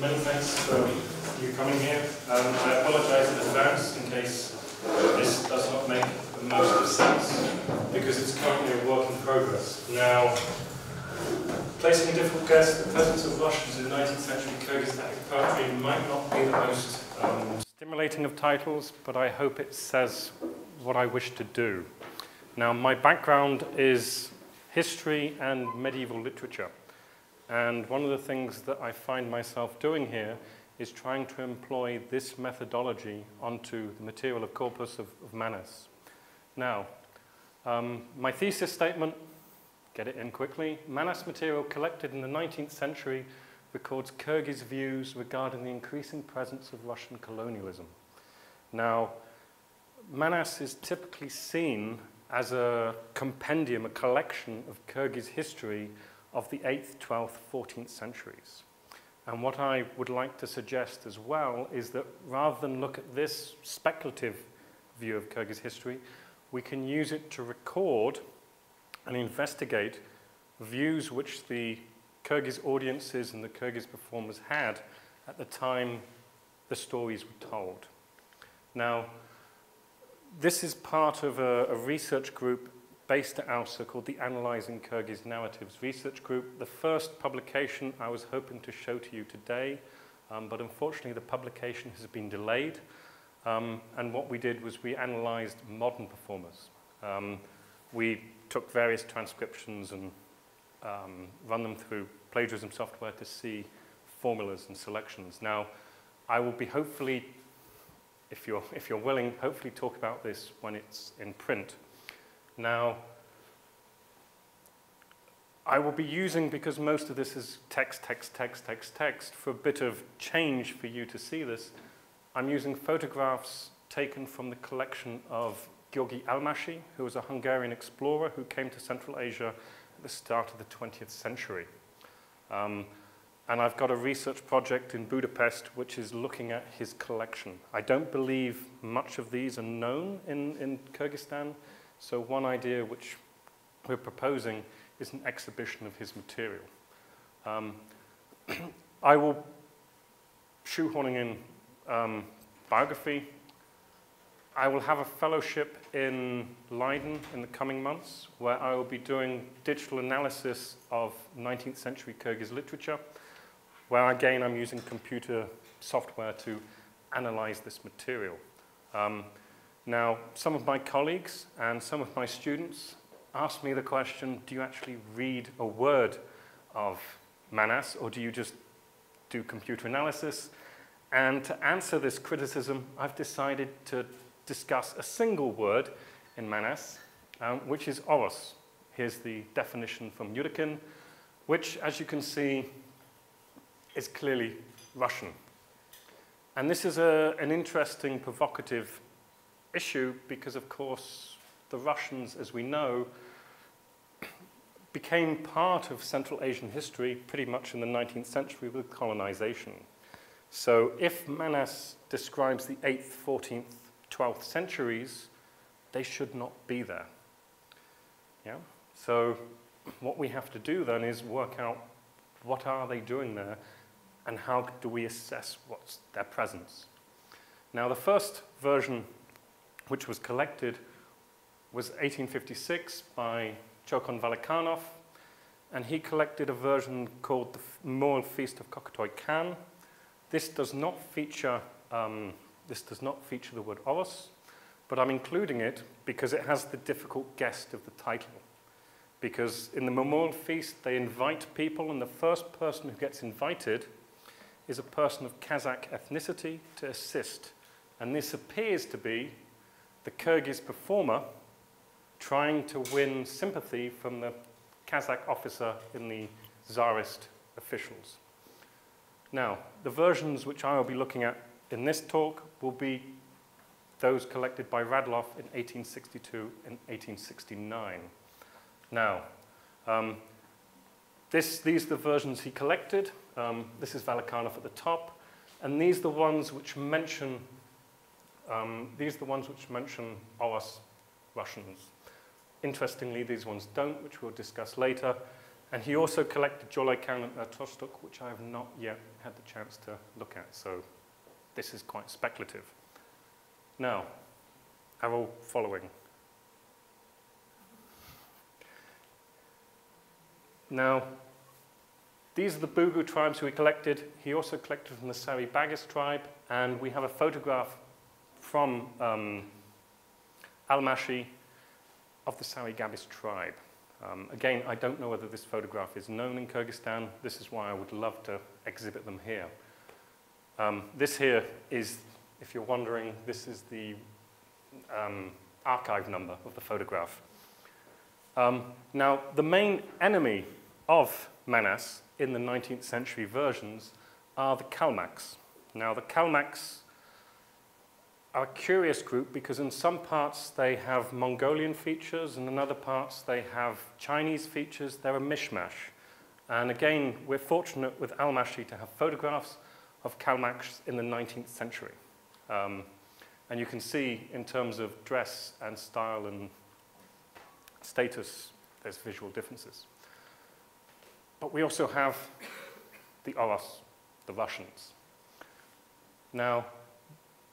Many thanks for you coming here. Um, I apologize in advance in case this does not make the most sense, because it's currently a work in progress. Now, placing a difficult guess, the presence of Russians in 19th century Kyrgyz epic poetry might not be the most um, stimulating of titles, but I hope it says what I wish to do. Now, my background is history and medieval literature. And one of the things that I find myself doing here is trying to employ this methodology onto the material of corpus of, of Manas. Now, um, my thesis statement, get it in quickly, Manas material collected in the 19th century records Kyrgyz views regarding the increasing presence of Russian colonialism. Now, Manas is typically seen as a compendium, a collection of Kyrgyz history of the 8th, 12th, 14th centuries. And what I would like to suggest as well is that rather than look at this speculative view of Kyrgyz history, we can use it to record and investigate views which the Kyrgyz audiences and the Kyrgyz performers had at the time the stories were told. Now, this is part of a, a research group based at AUCA called the Analyzing Kyrgyz Narratives Research Group. The first publication I was hoping to show to you today, um, but unfortunately the publication has been delayed. Um, and what we did was we analyzed modern performers. Um, we took various transcriptions and um, run them through plagiarism software to see formulas and selections. Now, I will be hopefully, if you're, if you're willing, hopefully talk about this when it's in print. Now, I will be using, because most of this is text, text, text, text, text, for a bit of change for you to see this, I'm using photographs taken from the collection of György Almásy, who was a Hungarian explorer who came to Central Asia at the start of the 20th century. Um, and I've got a research project in Budapest which is looking at his collection. I don't believe much of these are known in, in Kyrgyzstan, so one idea which we're proposing is an exhibition of his material. Um, I will shoehorning in um, biography. I will have a fellowship in Leiden in the coming months where I will be doing digital analysis of 19th century Kyrgyz literature, where again I'm using computer software to analyze this material. Um, now, some of my colleagues and some of my students asked me the question, do you actually read a word of Manas, or do you just do computer analysis? And to answer this criticism, I've decided to discuss a single word in Manas, um, which is oros. Here's the definition from Yudakhin, which, as you can see, is clearly Russian. And this is a, an interesting, provocative issue because, of course, the Russians, as we know, became part of Central Asian history pretty much in the 19th century with colonization. So if Manas describes the 8th, 14th, 12th centuries, they should not be there. Yeah? So what we have to do then is work out what are they doing there and how do we assess what's their presence. Now the first version which was collected was 1856 by Chokan Valikhanov, and he collected a version called the Memorial Feast of Kokotoy Khan. This does not feature um, this does not feature the word Oros, but I'm including it because it has the difficult guest of the title. Because in the Memorial Feast, they invite people, and the first person who gets invited is a person of Kazakh ethnicity to assist. And this appears to be the Kyrgyz performer trying to win sympathy from the Kazakh officer in the Tsarist officials. Now, the versions which I will be looking at in this talk will be those collected by Radloff in 1862 and 1869. Now, um, this, these are the versions he collected. Um, this is Valikhanov at the top. And these are the ones which mention, um, these are the ones which mention Oros Russians. Interestingly, these ones don't, which we'll discuss later. And he also collected Jolai Jolaikan and Tostuk, which I have not yet had the chance to look at, so this is quite speculative. Now, arrow following. Now, these are the Bugu tribes he collected. He also collected from the Sarybagysh tribe, and we have a photograph from um, Almásy of the Sarybagysh tribe. Um, again, I don't know whether this photograph is known in Kyrgyzstan. This is why I would love to exhibit them here. Um, this here is, if you're wondering, this is the um, archive number of the photograph. Um, now, the main enemy of Manas in the 19th century versions are the Kalmaks. Now, the Kalmaks are a curious group because in some parts they have Mongolian features and in other parts they have Chinese features. They're a mishmash. And again, we're fortunate with Almásy to have photographs of Kalmaks in the 19th century. Um, and you can see in terms of dress and style and status, there's visual differences. But we also have the Oros, the Russians. Now,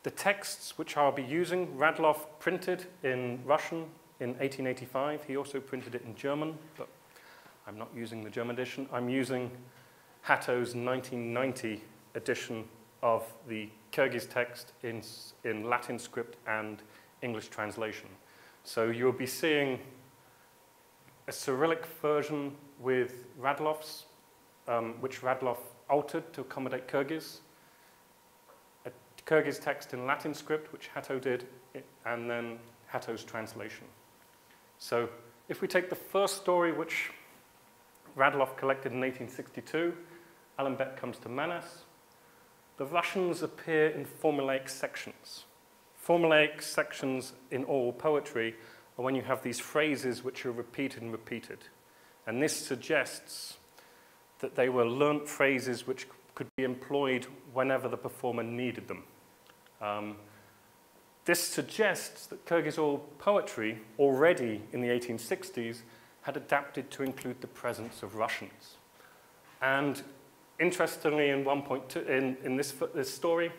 the texts which I'll be using, Radloff printed in Russian in 1885. He also printed it in German, but I'm not using the German edition. I'm using Hatto's 1990 edition of the Kyrgyz text in, in Latin script and English translation. So you'll be seeing a Cyrillic version with Radloff's, um, which Radloff altered to accommodate Kyrgyz, Kyrgyz text in Latin script, which Hatto did, and then Hatto's translation. So if we take the first story, which Radloff collected in 1862, Alimbet comes to Manas. The Russians appear in formulaic sections. Formulaic sections in oral poetry are when you have these phrases which are repeated and repeated. And this suggests that they were learnt phrases which could be employed whenever the performer needed them. Um, this suggests that Kyrgyz poetry, already in the 1860s, had adapted to include the presence of Russians. And interestingly, in, one point two, in, in this, this story,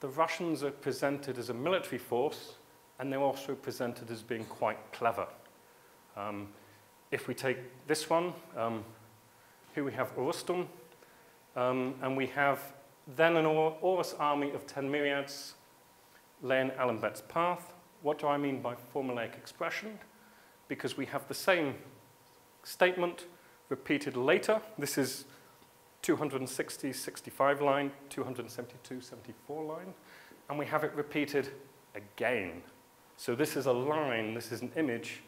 the Russians are presented as a military force, and they're also presented as being quite clever. Um, if we take this one, um, here we have Rustum, um, and we have then an Oros army of 10 myriads lay in Alimbet's path. What do I mean by formulaic expression? Because we have the same statement repeated later. This is 260, 65 line, 272, 74 line, and we have it repeated again so this is a line, this is an image,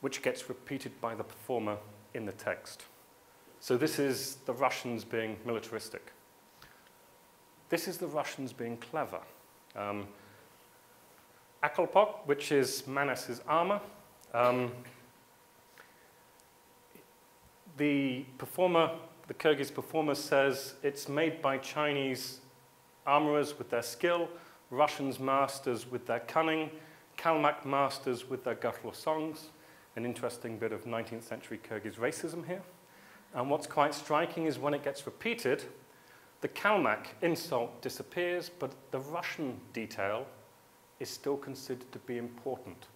which gets repeated by the performer in the text. So this is the Russians being militaristic. This is the Russians being clever. Um, Akolpok, which is Manas's armor, um, the performer, the Kyrgyz performer says it's made by Chinese armorers with their skill, Russians masters with their cunning, Kalmak masters with their guttural songs, an interesting bit of 19th century Kyrgyz racism here. And what's quite striking is when it gets repeated, the Kalmak insult disappears, but the Russian detail is still considered to be important.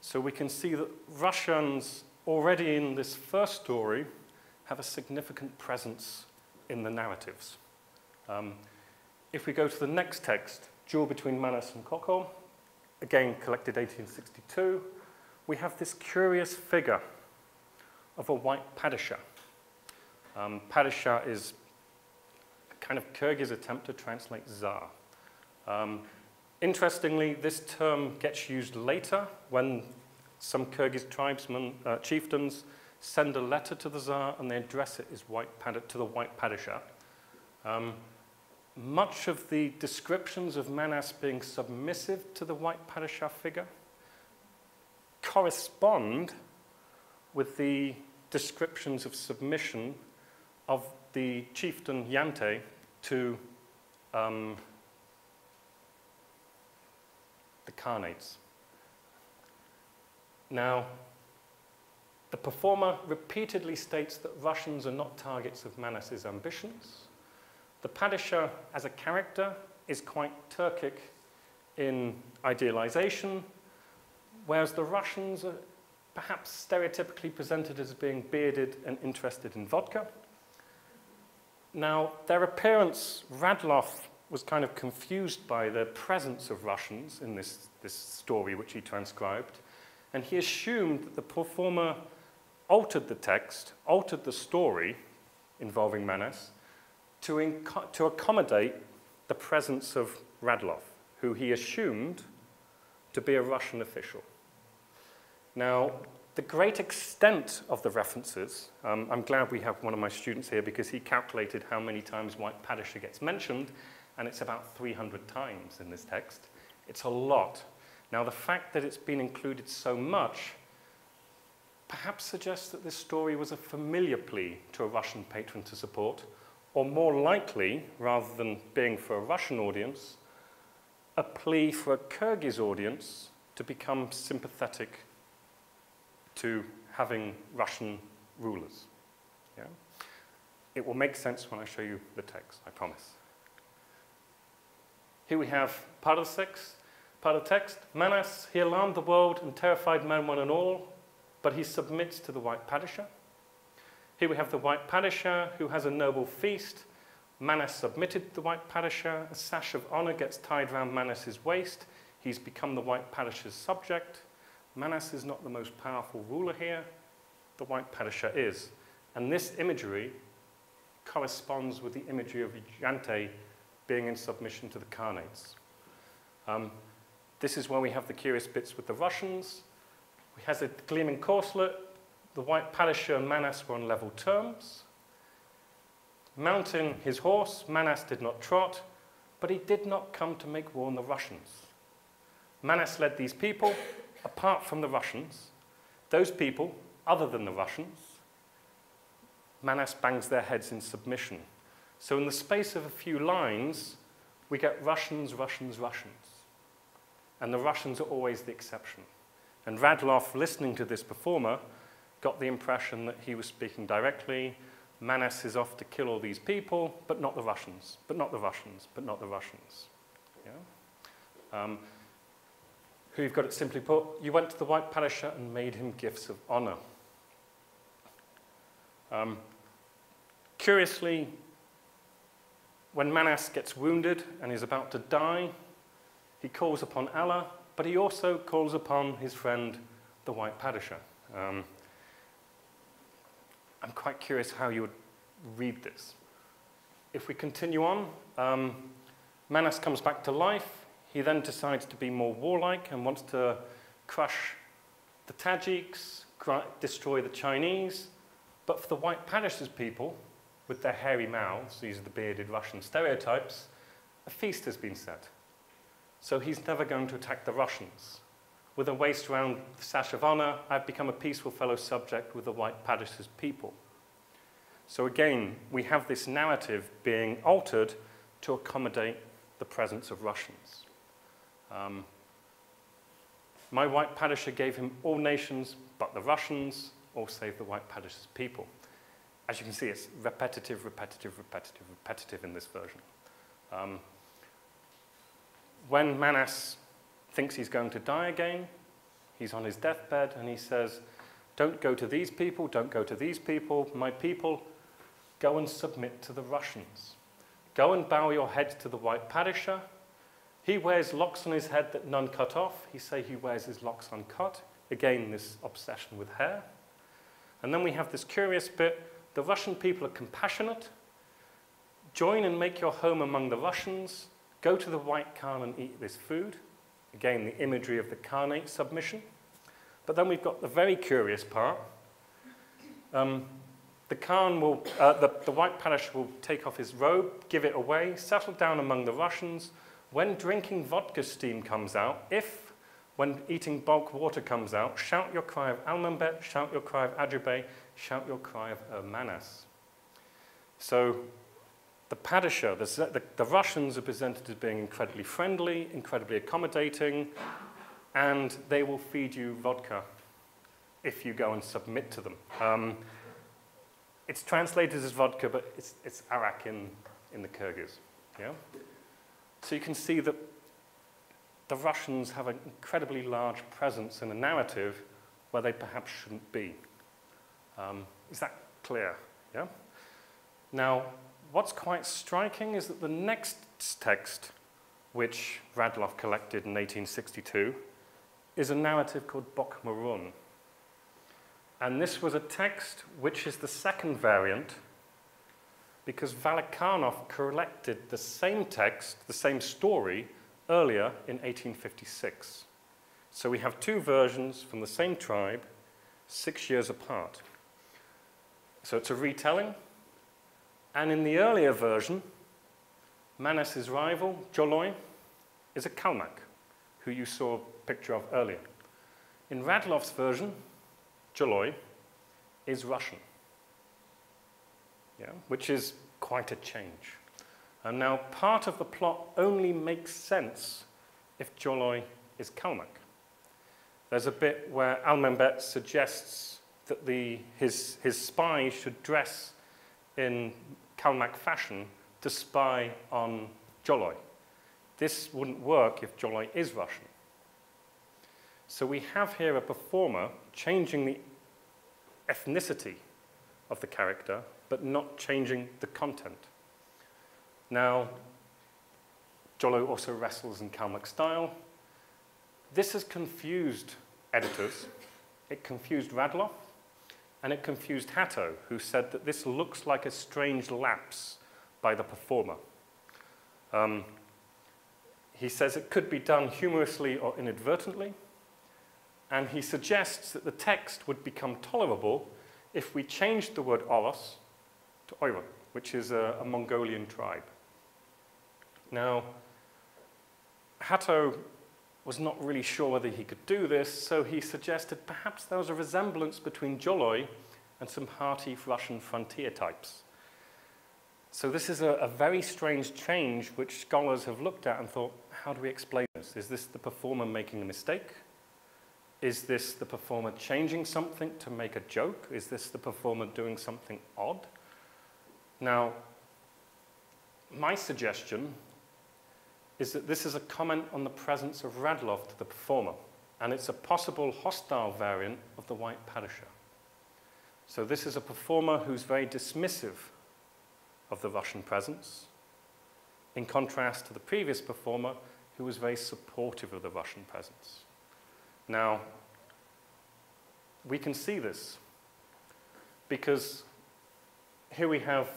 So we can see that Russians, already in this first story, have a significant presence in the narratives. Um, if we go to the next text, Duel between Manas and Kokol, again collected 1862, we have this curious figure of a white padishah. Um, padishah is kind of Kyrgyz attempt to translate czar. Um, interestingly, this term gets used later when some Kyrgyz tribesmen, uh, chieftains, send a letter to the czar and they address it as white to the white padishah. Um, much of the descriptions of Manas being submissive to the white Padishah figure correspond with the descriptions of submission of the chieftain Yante to um, the Khanates. Now, The performer repeatedly states that Russians are not targets of Manas's ambitions. The Padishah, as a character, is quite Turkic in idealization, whereas the Russians are perhaps stereotypically presented as being bearded and interested in vodka. Now, their appearance, Radloff was kind of confused by the presence of Russians in this, this story which he transcribed, and he assumed that the performer altered the text, altered the story involving Manas to, to accommodate the presence of Radloff, who he assumed to be a Russian official. Now, the great extent of the references, um, I'm glad we have one of my students here because he calculated how many times White Padishah gets mentioned, and it's about 300 times in this text. It's a lot. Now, the fact that it's been included so much perhaps suggests that this story was a familiar plea to a Russian patron to support, or more likely, rather than being for a Russian audience, a plea for a Kyrgyz audience to become sympathetic to having Russian rulers. Yeah? It will make sense when I show you the text, I promise. Here we have part of the six, part of text. Manas, he alarmed the world and terrified men one and all, but he submits to the white Padishah. Here we have the white Padishah who has a noble feast. Manas submitted to the white Padishah. A sash of honor gets tied around Manas's waist. He's become the white Padishah's subject. Manas is not the most powerful ruler here. The white Padishah is. And this imagery corresponds with the imagery of Jante being in submission to the Khanates. Um, this is where we have the curious bits with the Russians. We have a gleaming corselet. The white Padishah and Manas were on level terms. Mounting his horse, Manas did not trot, but he did not come to make war on the Russians. Manas led these people, apart from the Russians. Those people, other than the Russians, Manas bangs their heads in submission. So in the space of a few lines, we get Russians, Russians, Russians. And the Russians are always the exception. And Radloff, listening to this performer, got the impression that he was speaking directly. Manas is off to kill all these people, but not the Russians, but not the Russians, but not the Russians. Yeah? Um, who you've got it simply put, you went to the White Padishah and made him gifts of honor. Um, curiously, when Manas gets wounded and is about to die, he calls upon Allah, but he also calls upon his friend, the White Padishah. Um, I'm quite curious how you would read this. If we continue on, um, Manas comes back to life. He then decides to be more warlike and wants to crush the Tajiks, destroy the Chinese. But for the White Padishah's people, with their hairy mouths, these are the bearded Russian stereotypes, a feast has been set. So he's never going to attack the Russians. With a waist round the sash of honor, I've become a peaceful fellow subject with the white Padishah's people. So again, we have this narrative being altered to accommodate the presence of Russians. Um, my white Padishah gave him all nations but the Russians, all save the white Padishah's people. As you can see, it's repetitive, repetitive, repetitive, repetitive in this version. Um, when Manas thinks he's going to die again, he's on his deathbed and he says, don't go to these people, don't go to these people, my people, go and submit to the Russians. Go and bow your heads to the white padishah, He wears locks on his head that none cut off. He say he wears his locks uncut. Again, this obsession with hair. And then we have this curious bit the Russian people are compassionate. Join and make your home among the Russians. Go to the White Khan and eat this food. Again, the imagery of the Khanate submission. But then we've got the very curious part. Um, the Khan will, uh, the, the White Palace will take off his robe, give it away, settle down among the Russians. When drinking vodka steam comes out, if when eating bulk water comes out, shout your cry of Almanbet, shout your cry of Adjubay, shout your cry of Manas. So the Padishah, the, the, the, Russians are presented as being incredibly friendly, incredibly accommodating, and they will feed you vodka if you go and submit to them. Um, it's translated as vodka, but it's, it's arak in, in the Kyrgyz. Yeah? So you can see that the Russians have an incredibly large presence in a narrative where they perhaps shouldn't be. Um, is that clear? Yeah? Now, what's quite striking is that the next text, which Radloff collected in 1862, is a narrative called Bok Murun. And this was a text which is the second variant because Valikhanov collected the same text, the same story, earlier in 1856. So we have two versions from the same tribe, six years apart. So it's a retelling. And in the earlier version, Manas's rival, Joloi, is a Kalmak, who you saw a picture of earlier. In Radloff's version, Joloi is Russian, yeah, which is quite a change. And now part of the plot only makes sense if Joloi is Kalmak. There's a bit where Almenbet suggests that the, his, his spy should dress in Kalmak fashion to spy on Joloi. This wouldn't work if Joloi is Russian. So we have here a performer changing the ethnicity of the character, but not changing the content. Now, Joloi also wrestles in Kalmak style. This has confused editors. It confused Radloff, and it confused Hatto, who said that this looks like a strange lapse by the performer. Um, he says it could be done humorously or inadvertently, and he suggests that the text would become tolerable if we changed the word Oros to which is a, a Mongolian tribe. Now, Hatto was not really sure whether he could do this, so he suggested perhaps there was a resemblance between Joloi and some hearty Russian frontier types. So this is a, a, very strange change which scholars have looked at and thought, how do we explain this? Is this the performer making a mistake? Is this the performer changing something to make a joke? Is this the performer doing something odd? Now, my suggestion is that this is a comment on the presence of Radloff to the performer, and it's a possible hostile variant of the white Padishah. So this is a performer who's very dismissive of the Russian presence, in contrast to the previous performer who was very supportive of the Russian presence. Now, we can see this because here we have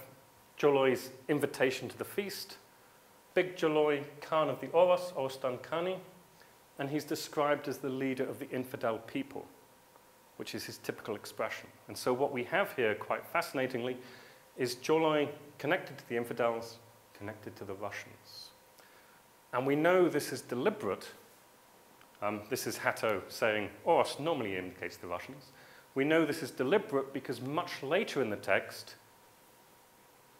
Joloi's invitation to the feast, Big Joloi, Khan of the Oros, Ostan Khani, and he's described as the leader of the infidel people, which is his typical expression. And so what we have here, quite fascinatingly, is Joloi connected to the infidels, connected to the Russians. And we know this is deliberate um, this is Hatto saying Oros normally indicates the Russians. We know this is deliberate because much later in the text,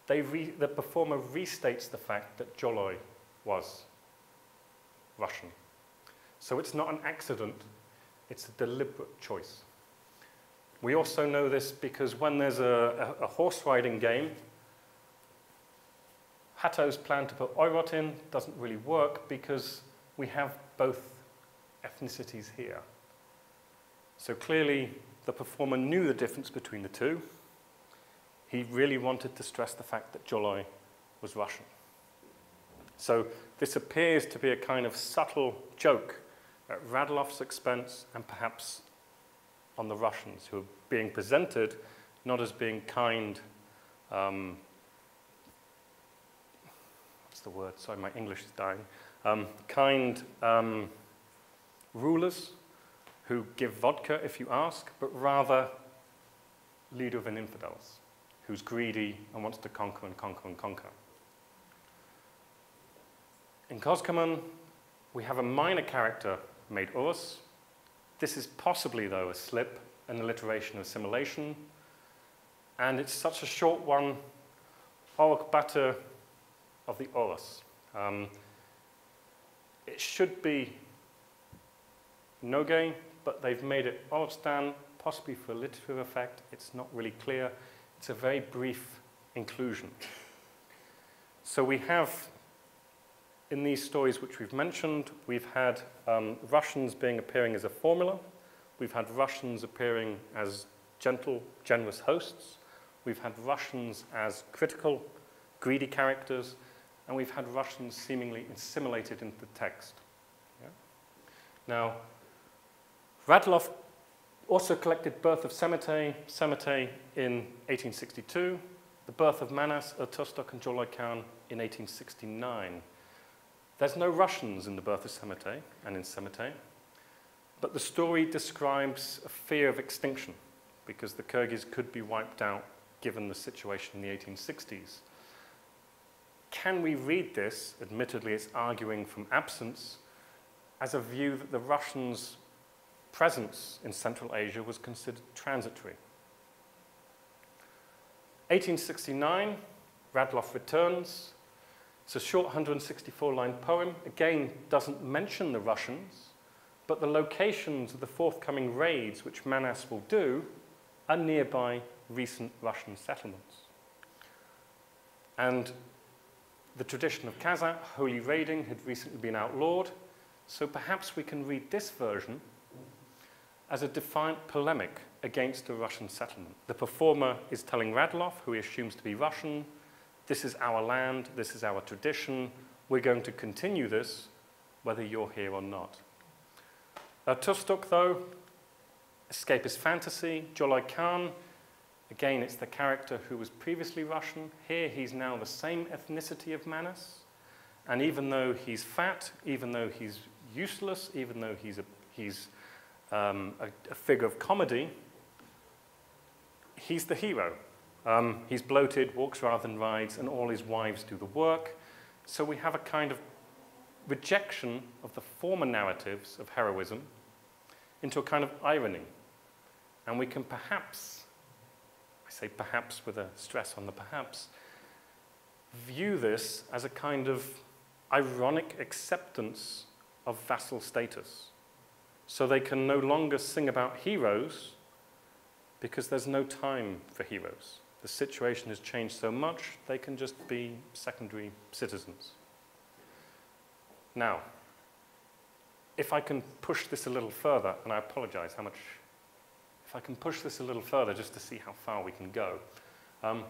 they re, the performer restates the fact that Joloi was Russian. So it's not an accident, it's a deliberate choice. We also know this because when there's a, a, a horse riding game, Hatto's plan to put Oirot in doesn't really work because we have both ethnicities here. So clearly, the performer knew the difference between the two, He really wanted to stress the fact that Joloi was Russian. So this appears to be a kind of subtle joke at Radloff's expense and perhaps on the Russians, who are being presented not as being kind, um, what's the word? Sorry, my English is dying. Um, kind um, rulers who give vodka if you ask, but rather leader of an infidels who's greedy and wants to conquer and conquer and conquer. In Koskoman, we have a minor character made Urs. This is possibly, though, a slip, an alliteration, assimilation, and it's such a short one, Orok Batter of the Orus. Um, it should be Nogai, but they've made it Orstan possibly for alliterative effect. It's not really clear. It's a very brief inclusion. So we have, in these stories which we've mentioned, we've had um, Russians being appearing as a formula. We've had Russians appearing as gentle, generous hosts. We've had Russians as critical, greedy characters. And we've had Russians seemingly assimilated into the text. Yeah? Now, Radloff also collected Birth of Semete, Semete in 1862, The Birth of Manas, Irtustok, and Zholai Khan in 1869. There's no Russians in The Birth of Semete and in Semete, but the story describes a fear of extinction because the Kyrgyz could be wiped out given the situation in the 1860s. Can we read this, admittedly it's arguing from absence, as a view that the Russians' presence in Central Asia was considered transitory? 1869, Radloff returns. It's a short 164-line poem. Again, doesn't mention the Russians, but the locations of the forthcoming raids which Manas will do are nearby recent Russian settlements. And the tradition of Kazakh holy raiding had recently been outlawed, so perhaps we can read this version as a defiant polemic against a Russian settlement. The performer is telling Radloff, who he assumes to be Russian, this is our land, this is our tradition, we're going to continue this whether you're here or not. Uh, Tustuk, though, escapist fantasy, Zholai Khan, again, it's the character who was previously Russian. Here, he's now the same ethnicity of Manas. And even though he's fat, even though he's useless, even though he's a, he's, um, a, a figure of comedy, he's the hero. Um, he's bloated, walks rather than rides, and all his wives do the work. So we have a kind of rejection of the former narratives of heroism into a kind of irony. And we can perhaps, I say perhaps with a stress on the perhaps, view this as a kind of ironic acceptance of vassal status. So they can no longer sing about heroes because there's no time for heroes. The situation has changed so much, they can just be secondary citizens. Now, if I can push this a little further, and I apologize how much, if I can push this a little further just to see how far we can go, um,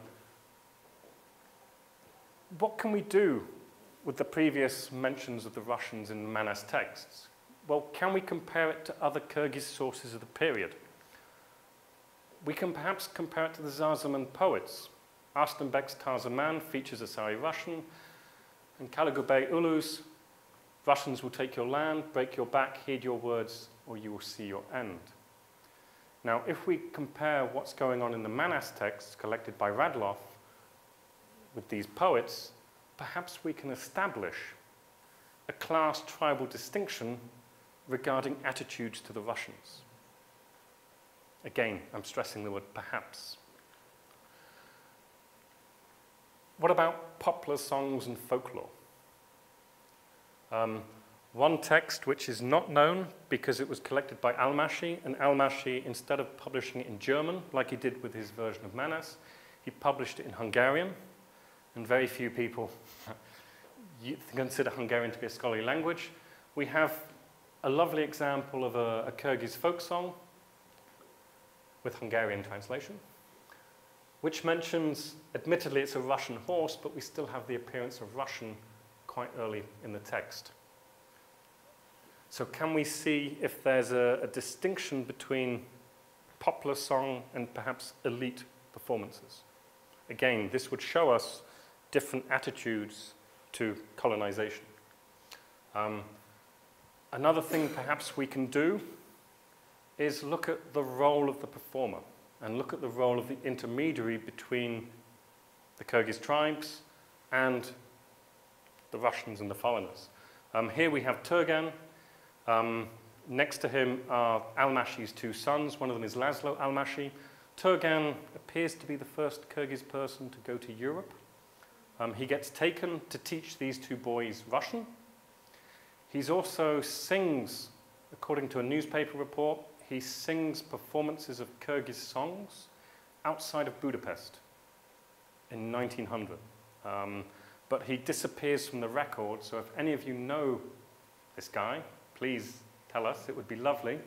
what can we do with the previous mentions of the Russians in Manas texts? Well, can we compare it to other Kyrgyz sources of the period? We can perhaps compare it to the Zazaman poets. Arstanbek's Tarzaman features a Sari Russian, and Kaligubey Ulus Russians will take your land, break your back, heed your words, or you will see your end. Now, if we compare what's going on in the Manas texts collected by Radloff with these poets, perhaps we can establish a class tribal distinction regarding attitudes to the Russians. Again, I'm stressing the word perhaps. What about popular songs and folklore? Um, one text which is not known because it was collected by Almásy, and Almásy, instead of publishing it in German, like he did with his version of Manas, he published it in Hungarian, and very few people consider Hungarian to be a scholarly language. We have a lovely example of a, a Kyrgyz folk song with Hungarian translation, which mentions, admittedly it's a Russian horse, but we still have the appearance of Russian quite early in the text. So can we see if there's a, a distinction between popular song and perhaps elite performances? Again, this would show us different attitudes to colonization. Um, another thing perhaps we can do is look at the role of the performer and look at the role of the intermediary between the Kyrgyz tribes and the Russians and the foreigners. Um, here we have Turgan. Um, next to him are Almásy's two sons. One of them is Laszlo Almásy. Turgan appears to be the first Kyrgyz person to go to Europe. Um, he gets taken to teach these two boys Russian. He also sings, according to a newspaper report, he sings performances of Kyrgyz songs outside of Budapest in 1900. Um, but he disappears from the record, so if any of you know this guy, please tell us, it would be lovely.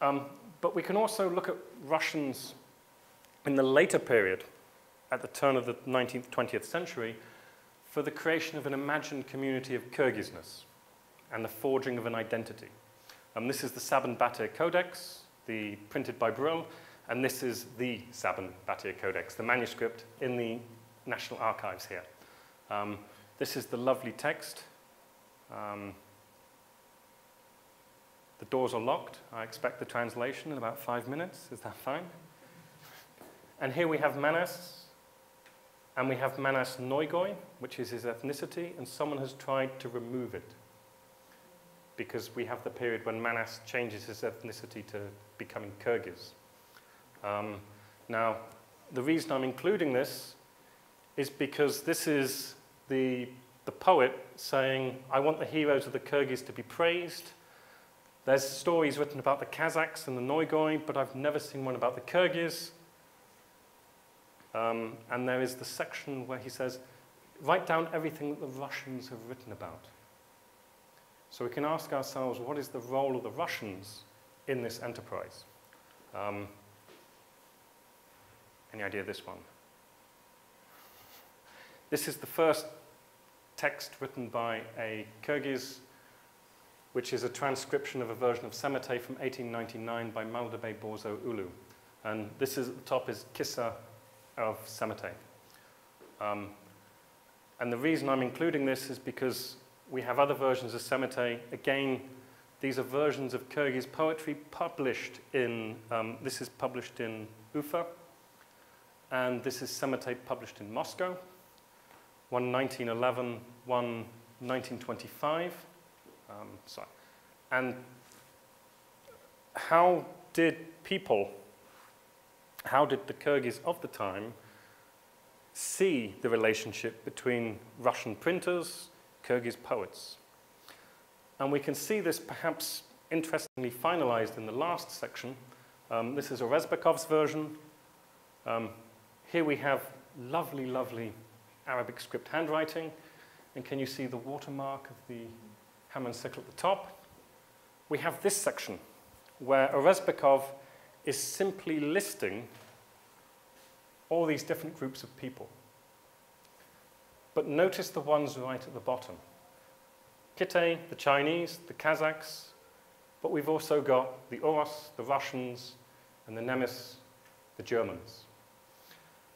Um, but we can also look at Russians in the later period, at the turn of the 19th, 20th century, for the creation of an imagined community of Kyrgyzness and the forging of an identity. Um, this is the Saban Batyr Codex, the printed by Brill, and this is the Saban Batyr Codex, the manuscript in the National Archives here. Um, this is the lovely text. Um, the doors are locked. I expect the translation in about five minutes. Is that fine? And here we have Manas, and we have Manas Noygoi, which is his ethnicity, and someone has tried to remove it because we have the period when Manas changes his ethnicity to becoming Kyrgyz. Um, now, the reason I'm including this is because this is the, the poet saying, I want the heroes of the Kyrgyz to be praised, there's stories written about the Kazakhs and the Noygoi, but I've never seen one about the Kyrgyz. Um, and there is the section where he says, write down everything that the Russians have written about. So we can ask ourselves, what is the role of the Russians in this enterprise? Um, any idea of this one? This is the first text written by a Kyrgyz which is a transcription of a version of Semete from 1899 by Maldebe Borzo Ulu. And this is at the top is Kissa of Semete. Um, and the reason I'm including this is because we have other versions of Semete. Again, these are versions of Kyrgyz poetry published in, um, this is published in Ufa, and this is Semete published in Moscow, one 1911, one 1925. Um, sorry. And how did people, how did the Kyrgyz of the time see the relationship between Russian printers, Kyrgyz poets? And we can see this perhaps interestingly finalized in the last section. Um, this is Rezbekov's version. Um, here we have lovely, lovely Arabic script handwriting. And can you see the watermark of the Hammond sickle at the top. We have this section where Rezbekov is simply listing all these different groups of people. But notice the ones right at the bottom. Kitay, the Chinese, the Kazakhs, but we've also got the Oros, the Russians, and the Nemes, the Germans.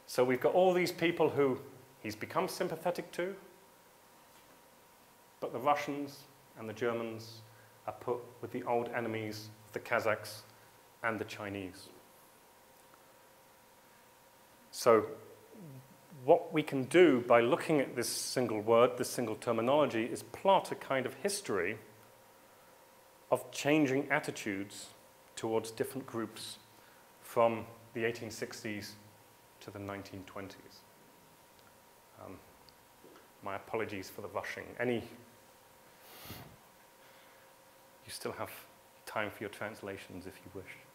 So we've got all these people who he's become sympathetic to, but the Russians, and the Germans are put with the old enemies, the Kazakhs and the Chinese. So what we can do by looking at this single word, this single terminology, is plot a kind of history of changing attitudes towards different groups from the 1860s to the 1920s. Um, my apologies for the rushing. Any you still have time for your translations if you wish.